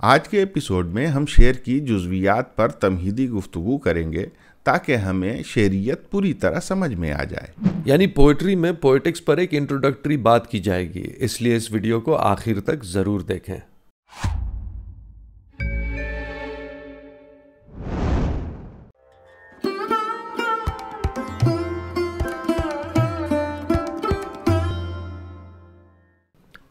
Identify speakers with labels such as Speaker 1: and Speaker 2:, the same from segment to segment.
Speaker 1: आज के एपिसोड में हम शेर की जुजवियात पर तमहीदी गुफ्तगू करेंगे ताकि हमें शेरियत पूरी तरह समझ में आ जाए।
Speaker 2: यानी पोइट्री में पोइटिक्स पर एक इंट्रोडक्टरी बात की जाएगी। इसलिए इस वीडियो को आखिर तक ज़रूर देखें।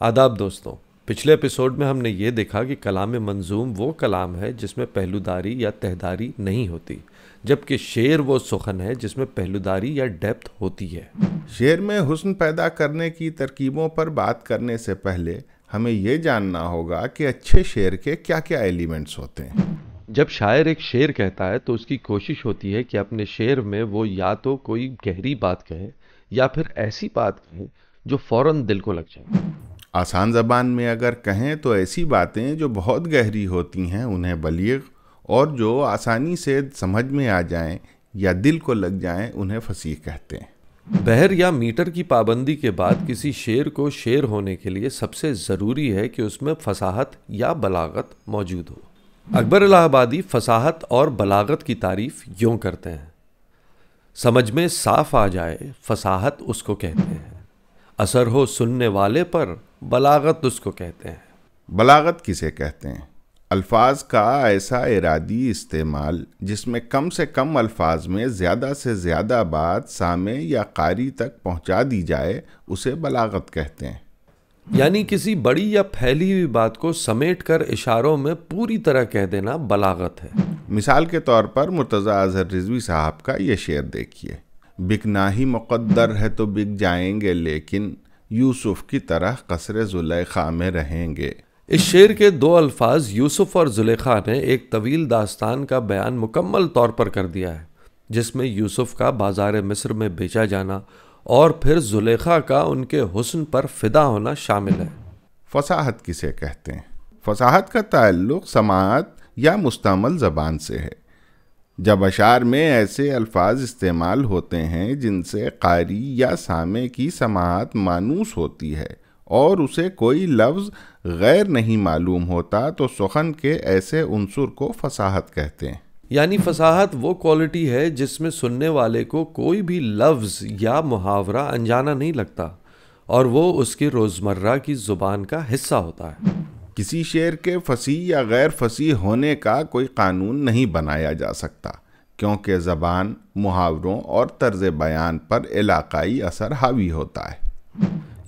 Speaker 2: आदाब दोस्तों पिछले एपिसोड में हमने ये देखा कि कलाम मंजूम वो कलाम है जिसमें पहलूदारी या तहदारी नहीं होती जबकि शेर वो सुखन है जिसमें पहलूदारी या डेप्थ होती है।
Speaker 1: शेर में हुस्न पैदा करने की तरकीबों पर बात करने से पहले हमें ये जानना होगा कि अच्छे शेर के क्या क्या एलिमेंट्स होते हैं।
Speaker 2: जब शायर एक शेर कहता है तो उसकी कोशिश होती है कि अपने शेर में वो या तो कोई गहरी बात कहे या फिर ऐसी बात कहे जो फ़ौरन दिल को लग जाए।
Speaker 1: आसान ज़बान में अगर कहें तो ऐसी बातें जो बहुत गहरी होती हैं, उन्हें बलीग और जो आसानी से समझ में आ जाएँ या दिल को लग जाएँ, उन्हें फसीह कहते हैं।
Speaker 2: बहर या मीटर की पाबंदी के बाद किसी शेर को शेर होने के लिए सबसे ज़रूरी है कि उसमें फसाहत या बलागत मौजूद हो। अकबर इलाहाबादी फसाहत और बलागत की तारीफ़ यूँ करते हैं। समझ में साफ़ आ जाए, फसाहत उसको कहते हैं। असर हो सुनने वाले पर बलागत उसको कहते हैं।
Speaker 1: बलागत किसे कहते हैं? अल्फाज का ऐसा इरादी इस्तेमाल जिसमें कम से कम अल्फाज में ज़्यादा से ज़्यादा बात सामे या कारी तक पहुँचा दी जाए उसे बलागत कहते हैं।
Speaker 2: यानी किसी बड़ी या फैली हुई बात को समेट कर इशारों में पूरी तरह कह देना बलागत है।
Speaker 1: मिसाल के तौर पर मुर्तज़ा अजहर रिजवी साहब का ये शेर देखिए। बिकना ही मुक़द्दर है तो बिक जाएँगे लेकिन यूसुफ की तरह कसर जुलेखा में रहेंगे।
Speaker 2: इस शेर के दो अल्फाज यूसुफ और जुलेखा ने एक तवील दास्तान का बयान मुकम्मल तौर पर कर दिया है जिसमें यूसुफ का बाज़ार मिस्र में बेचा जाना और फिर जुलेखा का उनके हुस्न पर फिदा होना शामिल है।
Speaker 1: फसाहत किसे कहते हैं? फसाहत का ताल्लुक समात या मुस्तमल ज़बान से है। जब अशार में ऐसे अल्फाज इस्तेमाल होते हैं जिनसे कारी या सामे की समात मानूस होती है और उसे कोई लफ्ज़ गैर नहीं मालूम होता तो सुखन के ऐसे उनसुर को फसाहत कहते हैं।
Speaker 2: यानी फसाहत वो क्वालिटी है जिसमें सुनने वाले को कोई भी लफ्ज़ या मुहावरा अनजाना नहीं लगता और वो उसकी रोज़मर्रा की ज़ुबान का हिस्सा होता है।
Speaker 1: किसी शेर के फसी या गैर फसी होने का कोई कानून नहीं बनाया जा सकता, क्योंकि ज़बान, मुहावरों और तर्ज बयान पर इलाकाई असर हावी होता है।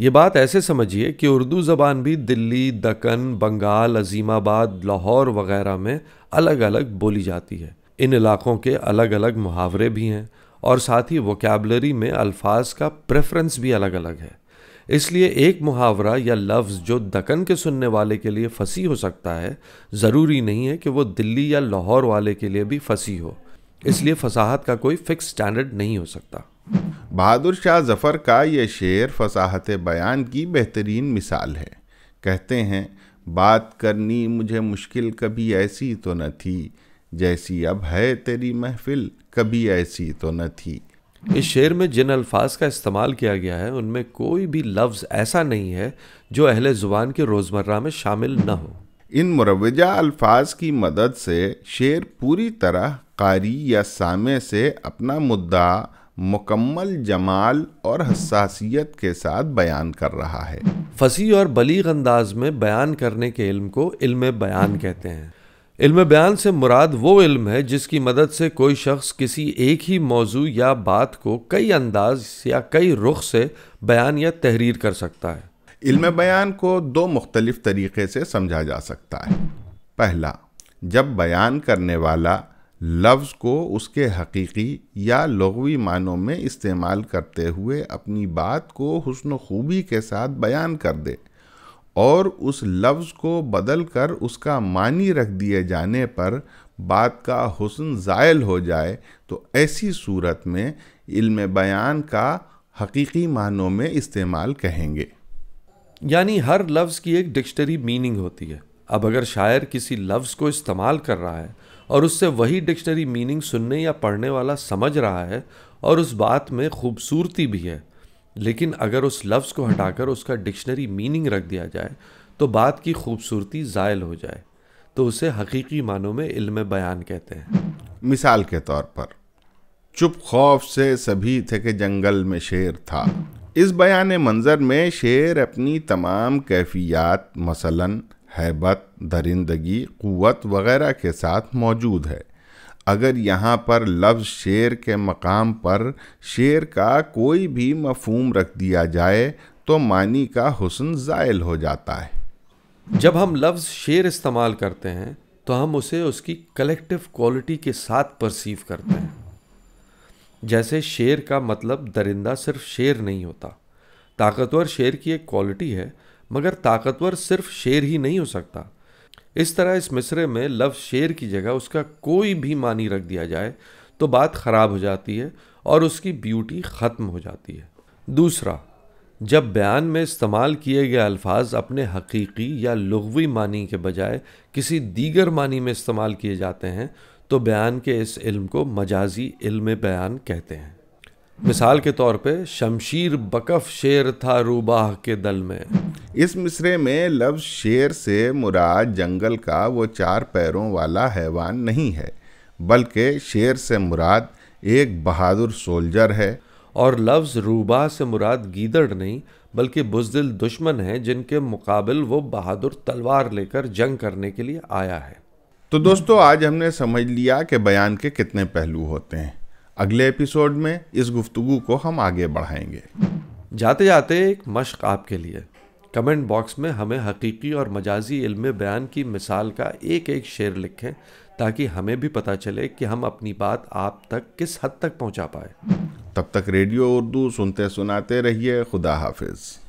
Speaker 2: ये बात ऐसे समझिए कि उर्दू ज़बान भी दिल्ली दक्कन बंगाल, अजीमाबाद, लाहौर वगैरह में अलग अलग बोली जाती है। इन इलाक़ों के अलग अलग मुहावरे भी हैं और साथ ही वोकेबलरी में अल्फाज का प्रेफरेंस भी अलग अलग है। इसलिए एक मुहावरा या लफ्ज़ जो दक्कन के सुनने वाले के लिए फंसी हो सकता है, ज़रूरी नहीं है कि वो दिल्ली या लाहौर वाले के लिए भी फंसी हो। इसलिए फसाहत का कोई फिक्स स्टैंडर्ड नहीं हो सकता।
Speaker 1: बहादुर शाह जफ़र का ये शेर फसाहत बयान की बेहतरीन मिसाल है। कहते हैं, बात करनी मुझे मुश्किल कभी ऐसी तो न थी, जैसी अब है तेरी महफिल कभी ऐसी तो न थी।
Speaker 2: इस शेर में जिन अल्फाज का इस्तेमाल किया गया है उनमें कोई भी लफ्ज़ ऐसा नहीं है जो अहले ज़ुबान के रोज़मर्रा में शामिल न हो।
Speaker 1: इन मुरवजा अल्फाज की मदद से शेर पूरी तरह कारी या सामे से अपना मुद्दा मुकम्मल जमाल और हसासियत के साथ बयान कर रहा है।
Speaker 2: फसी और बलीग अंदाज में बयान करने के इल्म को इल्म बयान कहते हैं। इल्म बयान से मुराद वो इल्म है जिसकी मदद से कोई शख्स किसी एक ही मौजू या बात को कई अंदाज या कई रुख से बयान या तहरीर कर सकता है।
Speaker 1: इल्म बयान को दो मुख्तलिफ़ तरीके से समझा जा सकता है। पहला, जब बयान करने वाला लफ्ज़ को उसके हकीकी या लगवी मानों में इस्तेमाल करते हुए अपनी बात को हुस्न खूबी के साथ बयान कर दे और उस लफ्ज़ को बदल कर उसका मानी रख दिए जाने पर बात का हुस्न ज़ायल हो जाए तो ऐसी सूरत में इल्म बयान का हकीकी मानों में इस्तेमाल कहेंगे।
Speaker 2: यानी हर लफ्ज़ की एक डिक्शनरी मीनिंग होती है। अब अगर शायर किसी लफ्ज़ को इस्तेमाल कर रहा है और उससे वही डिक्शनरी मीनिंग सुनने या पढ़ने वाला समझ रहा है और उस बात में खूबसूरती भी है लेकिन अगर उस लफ्ज़ को हटाकर उसका डिक्शनरी मीनिंग रख दिया जाए तो बात की खूबसूरती ज़ायल हो जाए। तो उसे हकीकी मानों में इल्म बयान कहते हैं।
Speaker 1: मिसाल के तौर पर, चुप खौफ से सभी थे कि जंगल में शेर था। इस बयान मंजर में शेर अपनी तमाम कैफियत, मसलन, हैबत, दरिंदगी, क़ुवत वगैरह के साथ मौजूद है। अगर यहाँ पर लफ्ज़ शेर के मकाम पर शेर का कोई भी मफहूम रख दिया जाए तो मानी का हुसन ज़ायल हो जाता है।
Speaker 2: जब हम लफ्ज़ शेर इस्तेमाल करते हैं तो हम उसे उसकी कलेक्टिव क्वालिटी के साथ परसीव करते हैं। जैसे शेर का मतलब दरिंदा सिर्फ़ शेर नहीं होता। ताकतवर शेर की एक क्वालिटी है, मगर ताकतवर सिर्फ़ शेर ही नहीं हो सकता। इस तरह इस मिसरे में लफ्ज़ शेर की जगह उसका कोई भी मानी रख दिया जाए तो बात ख़राब हो जाती है और उसकी ब्यूटी ख़त्म हो जाती है। दूसरा, जब बयान में इस्तेमाल किए गए अल्फाज अपने हकीकी या लघवी मानी के बजाय किसी दीगर मानी में इस्तेमाल किए जाते हैं तो बयान के इस इल्म को मजाजी इल्म बयान कहते हैं। मिसाल के तौर पे शमशीर बकफ शेर था रूबाह के दल में।
Speaker 1: इस मिसरे में लफ्ज शेर से मुराद जंगल का वो चार पैरों वाला हैवान नहीं है बल्कि शेर से मुराद एक बहादुर सोल्जर है।
Speaker 2: और लफ्ज़ रूबा से मुराद गीदड़ नहीं बल्कि बुजदिल दुश्मन है जिनके मुकाबल वो बहादुर तलवार लेकर जंग करने के लिए आया है।
Speaker 1: तो दोस्तों आज हमने समझ लिया कि बयान के कितने पहलू होते हैं। अगले एपिसोड में इस गुफ्तु को हम आगे बढ़ाएँगे।
Speaker 2: जाते जाते एक मश्क आपके लिए। कमेंट बॉक्स में हमें हकीकी और मजाजी इल्म बयान की मिसाल का एक एक शेर लिखें ताकि हमें भी पता चले कि हम अपनी बात आप तक किस हद तक पहुँचा पाए।
Speaker 1: तब तक रेडियो उर्दू सुनते सुनाते रहिए। खुदा हाफिज़।